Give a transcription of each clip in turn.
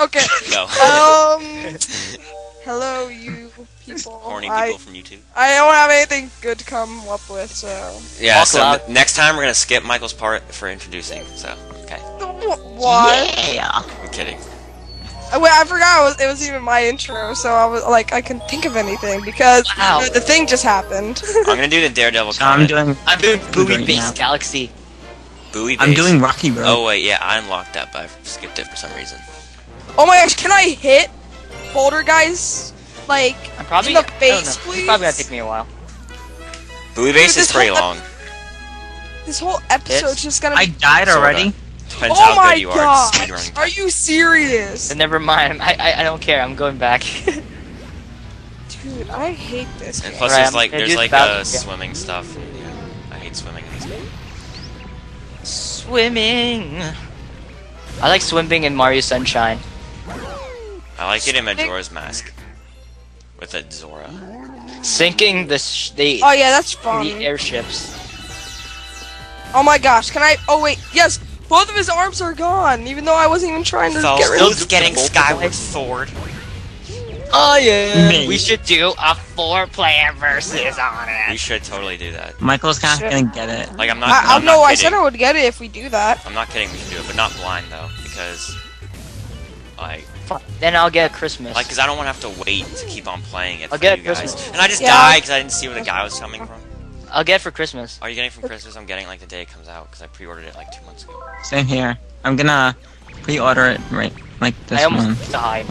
Okay. No. um. Hello, you people. Horny people I, from YouTube. I don't have anything good to come up with, so. Yeah. So next time we're gonna skip Michael's part for introducing. So. Okay. Why? Yeah. I'm kidding. Uh, wait, I forgot it was, it was, even my intro, so I was like, I can think of anything because wow. the thing just happened. I'm gonna do the Daredevil. So I'm doing. I'm doing Buoy Base Galaxy. Buoy I'm doing Rocky Road. Oh wait, yeah, I unlocked that, but I skipped it for some reason. oh my gosh, can I hit Bouldergeist? Like, I'm probably In the I don't face, know. It's probably gonna take me a while. Buoy base Dude, is this pretty whole- long. this whole episode's It's- just gonna I died Sorta. already. Depends oh how my good you are god! speedrunning. Are you serious? Then never mind. I, I I don't care. I'm going back. Dude, I hate this And game. plus, Right, there's like there's like the uh, swimming stuff. And, yeah, I hate swimming in this game. Swimming. I like swimming in Mario Sunshine. I like it in Swimming- Majora's Mask with a Zora. Sinking the sh- the, Oh yeah, that's fun. the airships. Oh my gosh, can I? Oh wait, yes, both of his arms are gone, even though I wasn't even trying to So get rid of who's getting both Skyward guys? Sword? Oh yeah. Me. We should do a four-player versus on it. We it. should totally do that. Michael's not Shit. gonna get it. Like I'm not. I, I I'm know. not I kidding. said I would get it if we do that. I'm not kidding. We should do it, but not blind though, because like, Fine. Then I'll get Christmas. like, cause I don't want to have to wait to keep on playing it I'll for get you it guys. Christmas. And I just Yeah. died because I didn't see where the guy was coming from. I'll get it for Christmas. Are you getting it from Christmas? I'm getting like the day it comes out because I pre-ordered it like two months ago. Same here. I'm gonna pre-order it right like this I almost month. died.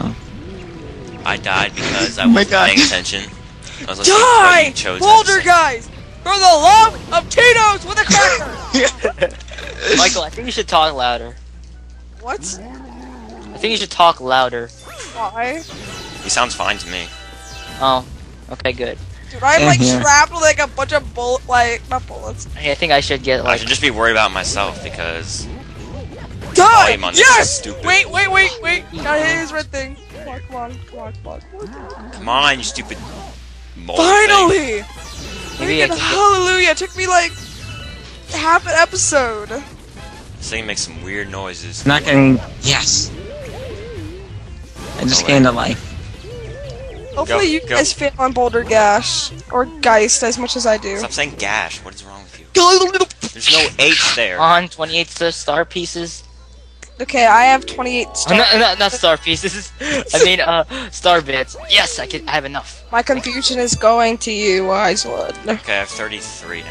I died because I Oh wasn't God. paying attention. I was listening to Die, oh, you chose Boulder guys, for the love of Tito's with a cracker. Michael, I think you should talk louder. what? I think you should talk louder. Why? He sounds fine to me. Oh, okay, good. Dude, I'm Same like mm-hmm. here. strapped with like a bunch of bullet, like not bullets. Hey, I think I should get Like, I should just be worried about myself because Die! volume on this is Yes! stupid. Wait, wait, wait, wait! Gotta hit his red thing. Come on, come on, come on, come on. Come on. come on, you stupid. Mole thing. Finally! Maybe I Freaking can hallelujah! It took me like half an episode. This thing makes some weird noises. Not getting. Yes. I just Oh, gained a life. Hopefully Go, you go. guys fit on Boulder Gash or Geist as much as I do. Stop saying gash. What is wrong with you? There's no H there. on 28 st- star pieces. Okay, I have 28 Oh, stars. not, not, not star pieces. I mean, uh, star bits. Yes, I can. I have enough. My confusion is going to you, Wisewood. Okay, I have 33 now.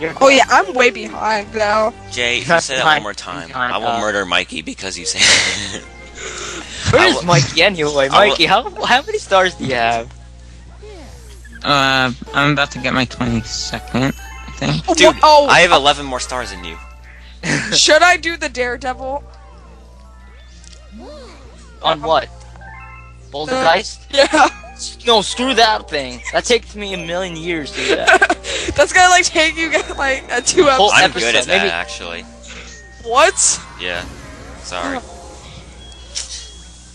You're Oh yeah, I'm way behind now. Jay, if you say that one more time, behind, I will uh, murder Mikey because you say Where I Mikey anyway? Mikey, how how many stars do you have? Uh, I'm about to get my 22nd, I think. Dude, oh, I have 11 more stars than you. should I do the Daredevil? On what? Boulder Uh, Geist? Yeah, No, screw that thing. That takes me a million years to do that. that's gonna like take you guys like a two Whole episodes. I'm good at that, maybe- actually. What? Yeah. Sorry.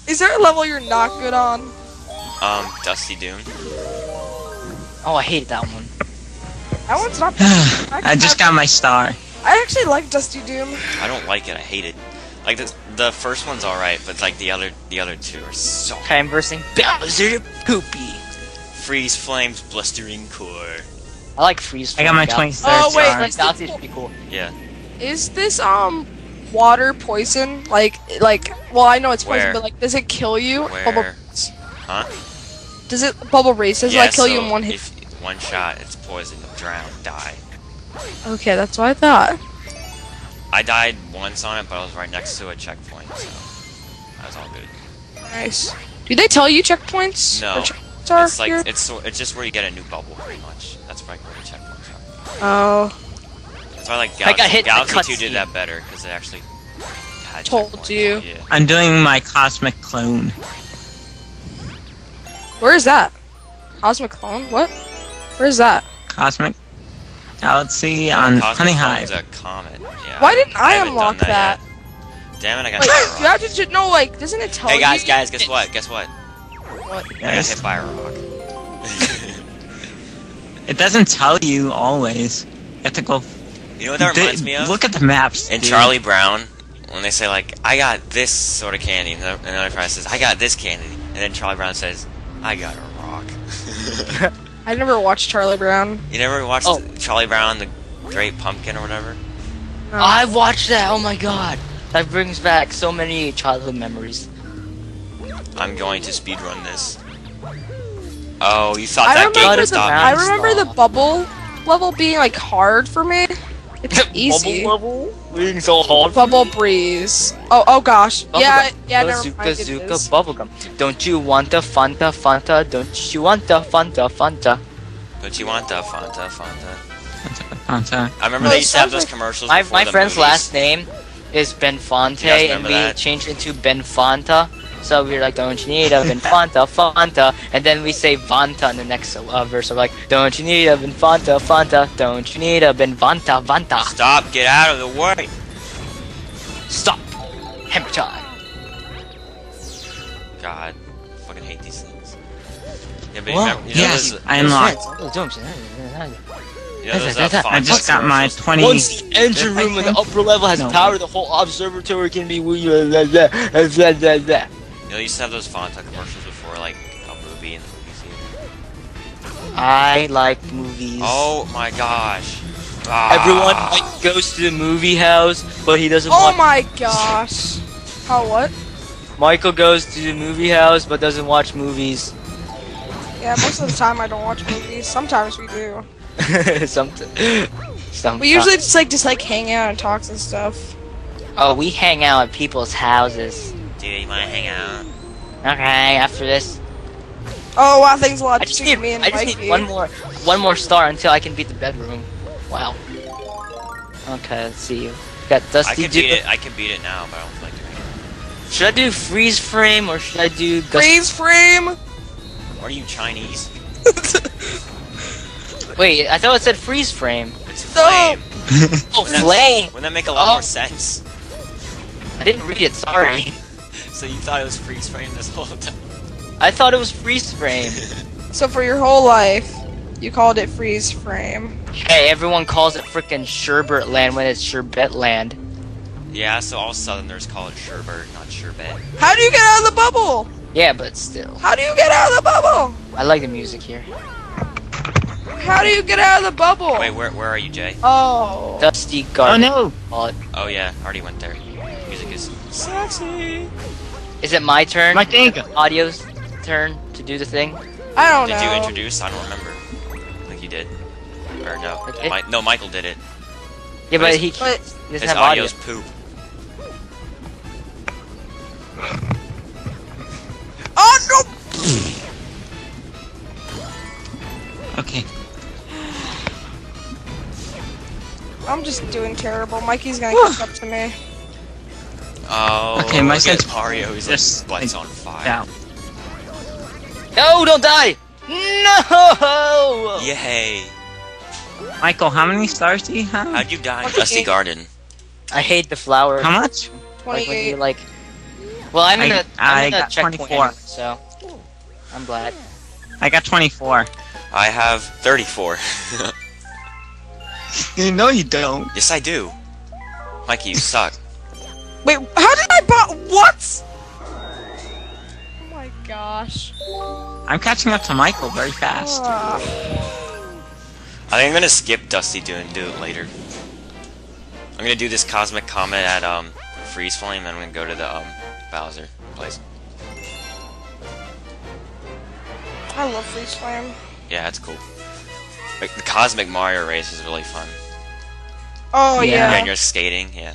Is there a level you're not good on? Um, Dusty Dune. Oh, I hate that one. That one's not bad. I just got my star. I actually like Dusty Dune. I don't like it. I hate it. Like the the first one's all right, but like the other the other two are so Okay, I'm bursting Bowser Poopy. freeze flames, blustering core. I like freeze. I got my Flame. 23rd Oh, wait, star. Like Galaxy is pretty cool. Yeah. Is this um water poison? Like like well I know it's poison, Where? but like does it kill you? Where? Bubble Huh? Does it bubble race? Does yeah, it like kill so you in one hit? If one shot, it's poison, drown, die. Okay, that's what I thought. I died once on it, but I was right next to a checkpoint, so that was all good. Nice. Do they tell you checkpoints? No. Or checkpoints It's like here? it's it's just where you get a new bubble, pretty much. That's like where the checkpoints are. Oh, That's why like I Galaxy, got hit in Galaxy 2 did that better because it actually had Told you. Yeah. I'm doing my cosmic clone. where is that? Cosmic Clone? What? Where is that? Cosmic Galaxy on Cosmic Honey Clone's Hive. a comet. Yeah. Why didn't I haven't unlock done that? Damn it! I got Wait, hit by you have to ju- no like doesn't it tell Hey you? guys, guys, guess what? Guess what? What? I got Yes. hit by a rock. It doesn't tell you always. You have to go. you know what that reminds me of? Look at the maps. in dude. Charlie Brown, when they say like, "I got this sort of candy," and the- and another friend says, "I got this candy," and then Charlie Brown says, "I got a rock." I never watched Charlie Brown. you never watched Oh. Charlie Brown the Great Pumpkin or whatever? No. I watched that. Oh my god, that brings back so many childhood memories. I'm going to speedrun this. Oh, you thought I that game gate the would I me? remember the bubble level being like hard for me. It's easy. Bubble level being so hard. Bubble breeze. Oh oh gosh. yeah yeah. Never Bazooka, mind. it bubblegum. Don't you want the Fanta, Fanta? Don't you want the Fanta, Fanta? Don't you want the Fanta, Fanta? Fanta. I remember No, they used to have those commercials My my the friend's movies. last name is Benfonte, You and remember we that? changed into Benfanta. So we're like, don't you need a Benfanta, Fanta? And then we say Vanta in the next uh, verse. So we're like, don't you need a Benfanta, Fanta? Don't you need a Benvanta, Vanta? Stop! Get out of the way! Stop! Hammer time! God, I fucking hate these things. Yeah, but you Whoa, remember, you know yes, those, I unlocked. you know those, uh, I just got my 20. Once the engine room in the upper level has No. power, the whole observatory can be. You know, they used to have those Fanta commercials before, like, a movie in the movie theater. I like movies. Oh my gosh. Ah. Everyone like, goes to the movie house, but he doesn't Oh watch. my gosh. How what? Michael goes to the movie house, but doesn't watch movies. Yeah, most of the time I don't watch movies. Sometimes we do. Something. Sometimes. We usually just like just like hang out and talk and stuff. Oh, we hang out at people's houses. Dude, you wanna hang out? Okay, after this, Oh wow, things a lot I just need, me and I just Mikey. need one more, one more star until I can beat the bedroom. Wow. Okay, let's see. you. Got Dusty. I Dusty can beat it. I can beat it now, but I don't like doing it. Should I do freeze frame or should I do Dusty? Freeze frame. What are you Chinese? Wait, I thought it said freeze frame. It's No. flame. Oh, Wouldn't flame! Wouldn't that make a lot Oh. more sense? I didn't read it. Sorry. So you thought it was freeze frame this whole time? I thought it was freeze frame. So for your whole life, you called it freeze frame. hey, everyone calls it frickin' Sherbert Land when it's Sherbet Land. Yeah, so all Southerners call it sherbet, not sherbet. How do you get out of the bubble? Yeah, but still, How do you get out of the bubble? I like the music here. How do you get out of the bubble? Wait, where where are you, Jay? Oh. Dusty garden. Oh no! Oh, oh yeah, already went there. Music is sexy. Is it my turn? My thing! Audio's turn to do the thing. I don't Did know. Did you introduce? I don't remember. I think you did. Or no, Okay. Mi- no, Michael did it. Yeah, But but it's- he, But he doesn't His have audio. audio's poop. oh no! Okay. I'm just doing terrible. Mikey's gonna catch up to me. Oh, Okay, my look sense- Mario. He's just, like lights on fire. Down. No, don't die! No! Yay! Michael, how many stars do you have? How'd you die? Okay. Dusty Garden. I hate the flower. How much? Like when you Twenty-eight. like. Well, I'm in I- a, I'm I in a got 24. anyway, so I'm glad. I got 24. I have 34. you know you don't. yes, I do. Mikey, you suck. Wait, how did I bot- What? Oh my gosh. I'm catching up to Michael very fast. Ah. I think I'm gonna skip Dusty do and do it later. I'm gonna do this Cosmic Comet at um Freeze Flame, and then I'm gonna go to the um Bowser place. I love freeze flame. Yeah, that's cool. Like the Cosmic Mario race is really fun. Oh Yeah. yeah. Yeah, and you're skating, yeah.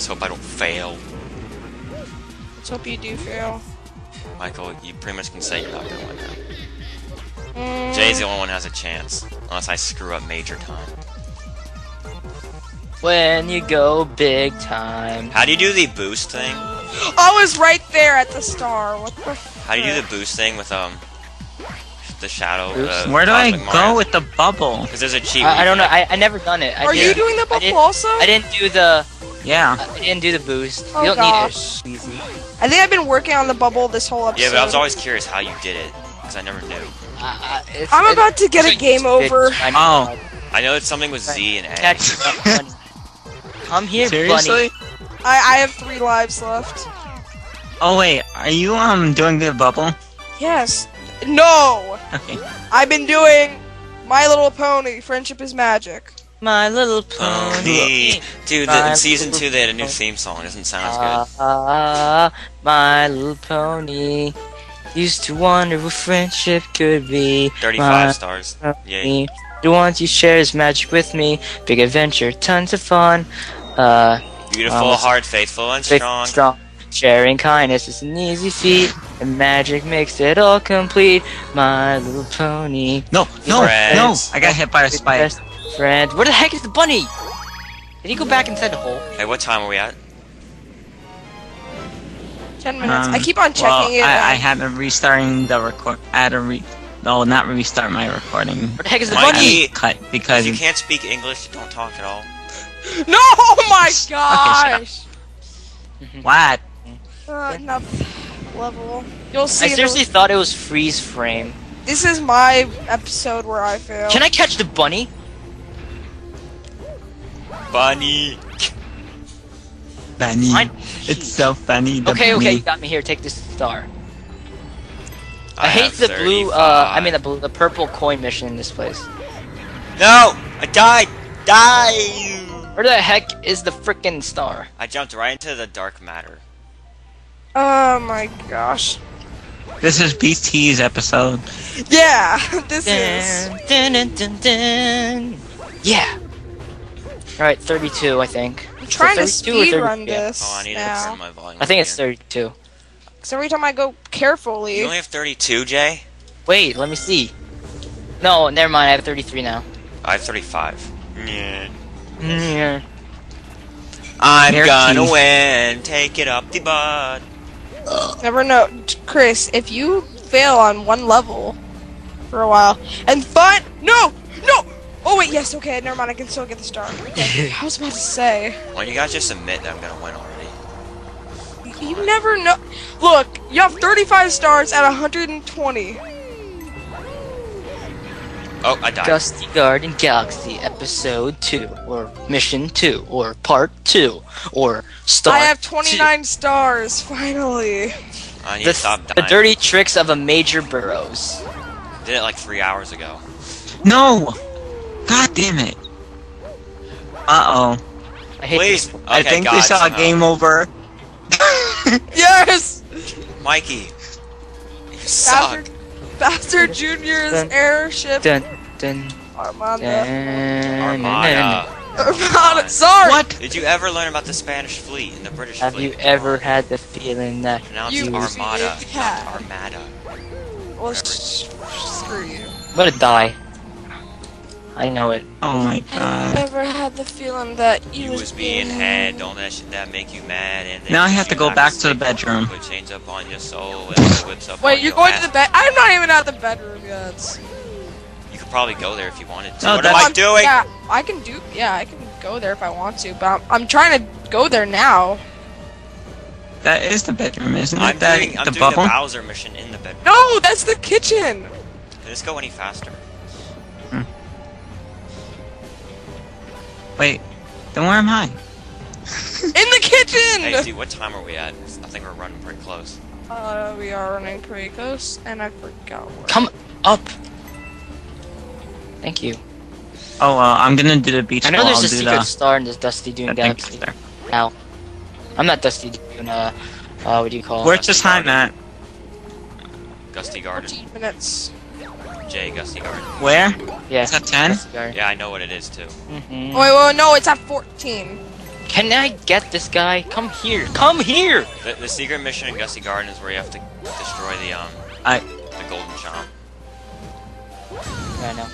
Just hope I don't fail. Let's hope you do fail. Michael, you pretty much can say you're not gonna win now. Mm, Jay's the only one who has a chance. Unless I screw up major time. When you go big time. How do you do the boost thing? I was right there at the star. What the? How do you do the boost thing with um the shadow? Boost? Uh, Where do I go Mario? with the bubble? Because there's a cheat. I, I don't know. I, I never done it. I Are did, you doing the bubble did- also? I didn't do the. Yeah. Uh, I didn't do the boost. Oh, you don't gosh. need it. Easy. I think I've been working on the bubble this whole episode. Yeah, but I was always curious how you did it. Because I never knew. I, I, it's, I'm it's- about to get a it's game big over. time. Oh. I know it's something with Z and A. Catch. Come here, Seriously? bunny. I I have three lives left. Oh wait, are you um doing the bubble? Yes. No. Okay. I've been doing My Little Pony. Friendship is magic. My little pony. Dude, the, in season two they had a new theme song. It doesn't sound as good. Ah, my little pony. Used to wonder what friendship could be. 35 My stars. Yay. me. The ones you share is magic with me. Big adventure, tons of fun. Uh, Beautiful, Almost- heart, faithful, and strong. strong. Sharing kindness is an easy feat, and magic makes it all complete. My little pony. No, no, Friends. no! I got hit by a Big spike. friend. Where the heck is the bunny? Did he go back inside the hole? Hey, what time are we at? Ten minutes. Um, I keep on checking well, it. I, I and- had to restarting the record. I had to re. No, not restart my recording. Where the heck is the Mikey. bunny? Cut If because you can't speak English, don't talk at all. No! Oh my shut up. gosh! what? Uh, enough level. You'll see. I the- seriously thought it was freeze frame. This is my episode where I fail. Can I catch the bunny? Bunny! Funny. Fine. It's so funny. the Okay, okay, you got me here. Take this star. I, I hate have the blue. Uh, I mean the blue, the purple coin mission in this place. No! I died! Die! Where the heck is the frickin' star? I jumped right into the dark matter. Oh my gosh. This is BT's episode. Yeah, this is. Dun, dun, dun, dun, dun. Yeah. All right, 32, I think. I'm trying to 32 or speed 30? run this Oh, I need to now. turn my volume. I think up it's 32. Because every time I go carefully. You only have 32, Jay? Wait, let me see. No, never mind. I have 33 now. I have 35. Yeah. Yeah. I'm There gonna he- win. Take it up the butt. Never know, Chris. If you fail on one level for a while and find no, no. Oh wait, yes. Okay, never mind. I can still get the star. Okay, I was about to say. Why don't you guys just admit that I'm gonna win already? You never know. Look, you have 35 stars at 120. Oh, I died. Dusty Garden Galaxy Episode 2, or Mission 2, or Part 2, or Star I have 2. 29 stars. Finally. I need The, to stop the dirty tricks of a Major Burrows. Did it like three hours ago. No! God damn it. Uh oh. I Please. Okay, I think God, we saw a somehow. game over. Yes. Mikey. You suck. Bastard, Bastard Junior's Dun, airship Dun, dun, Armada. dun, Armada. Armada. Sorry. What? Did you ever learn about the Spanish fleet and the British Have fleet? you ever had the feeling that Now You Armada, did not have. Armada. Well, sh- screw you. I'm gonna die? I know it. Oh my god. I god. never had the feeling that you, You was being had, don't that shit that make you mad? And then Now I have to go back to the bedroom. Put up on your soul and whips up Wait, on you're your going ass. to the bed? I'm not even at the bedroom yet. You could probably go there if you wanted to. No, what am I doing? Yeah, I can do. Yeah, I can go there if I want to, but I'm, I'm trying to go there now. That is the bedroom, isn't it? I'm that doing, I'm the doing bubble? the Bowser mission in the bedroom. No, that's the kitchen. Can this go any faster? Wait. Then where am I? In the kitchen. Hey, dude, what time are we at? I think we're running pretty close. Uh, we are running pretty close, and I forgot where. Come up! Thank you. Oh well, I'm gonna do the beach I know ball. there's I'll a secret the, star in this Dusty Dune I Galaxy. it's there. Ow. I'm not Dusty Dune, uh, uh, what do you call it? Where's the time at? Gusty Garden. 14 minutes. Jay, Gusty Garden. Where? Yeah. Is that 10? Yeah, I know what it is too. Mhm. Oh, wait, well, no, it's at 14. Can I get this guy? Come here! Come here! The, the secret mission in Gusty Garden is where you have to destroy the um I- the golden charm. I know.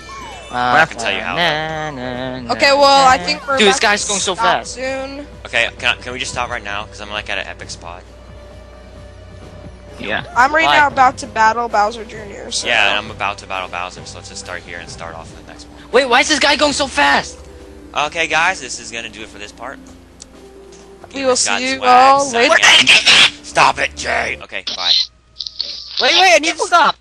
I can tell you how, Na, na, na, Okay, well, I think we're. Dude, this guy's going so fast. Soon. Okay, can, I, can we just stop right now? Because I'm like at an epic spot. Yeah. I'm right Why? now about to battle Bowser Jr. So. Yeah, and I'm about to battle Bowser, so let's just start here and start off in the next one. Wait, why is this guy going so fast? Okay, guys, this is gonna do it for this part. We will see you all later. Stop it, Jay! Okay, bye. Wait, wait, I need to stop.